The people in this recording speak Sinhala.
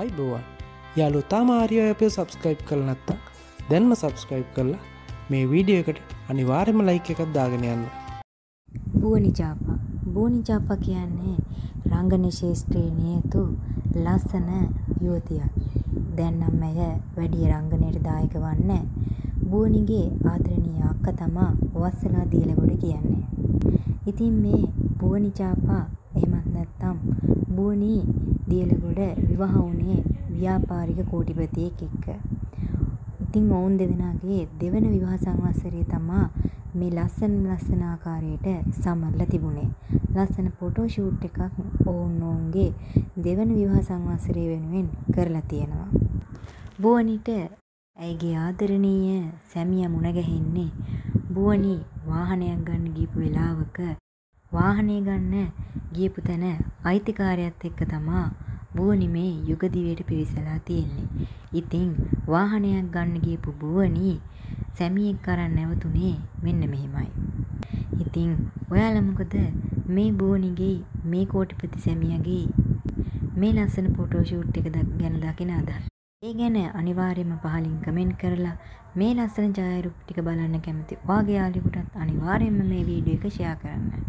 අයිබෝවන් යාලු තාමාරිය අපේ සබස්ක්‍රයිබ් කළ නැත්තා දැන්ම සබස්ක්‍රයිබ් කරලා මේ වීඩියෝ එකට අනිවාර්යම ලයික් එකක් දාගෙන යන්න. බූනිචාපා බූනිචාපා කියන්නේ රංගන ශේෂත්‍රයේ නියතු ලස්සන යුවතියක්. දැන් නම් ඇය වැඩිය රංගනයට දායක වන්නේ බූනිගේ ආදරණීය අක්කා තමා වස්සලා දීලගොඩ කියන්නේ. ඉතින් මේ බූනිචාපා එහෙමත් නැත්නම් බූනි දියලගොඩ විවාහ වුණේ ව්‍යාපාරික කෝටිපතියෙක් එක්ක. ඉතින් ඔවුන් දෙදෙනාගේ දෙවන විවාහ සංවත්සරය තමා මේ ලස්සන ලස්සන ආකාරයට සමරලා තිබුණේ. ලස්සන ෆොටෝ ෂූට් එකක් ඔවුන් ඔවුන්ගේ දෙවන විවාහ සංවත්සරය වෙනුවෙන් කරලා තියෙනවා. බුවනිට ඇයගේ ආදරණීය සැමියා මුණ ගැහෙන්නේ බුවනි වාහනයක් ගන්න ගියපු වෙලාවක වාහනේ ගන්න ගියපු තැන අයිතිකාරයත් එක්ක තමා බුවනි මේ යුගදිවයට පිවිසලා තියෙන්නේ. ඉතින් වාහනයක් ගන්න ගියපු බුවනි සැමියෙක් අරන් නැවතුනේ මෙන්න මෙහෙමයි. ඉතින් ඔයාලා මොකද මේ බුවනිගේ මේ කෝටිපති සැමියාගේ මේ ලස්සන ෆොටෝ ෂූට් එක ගැන දකින අදහස්. ඒ ගැන අනිවාර්යයෙන්ම පහලින් කමෙන්ට් කරලා මේ ලස්සන ඡායාරූප ටික බලන්න කැමති ඔයාගේ යාළුවෙකුටත් අනිවාර්යයෙන්ම මේ වීඩියෝ එක ෂෙයා කරන්න.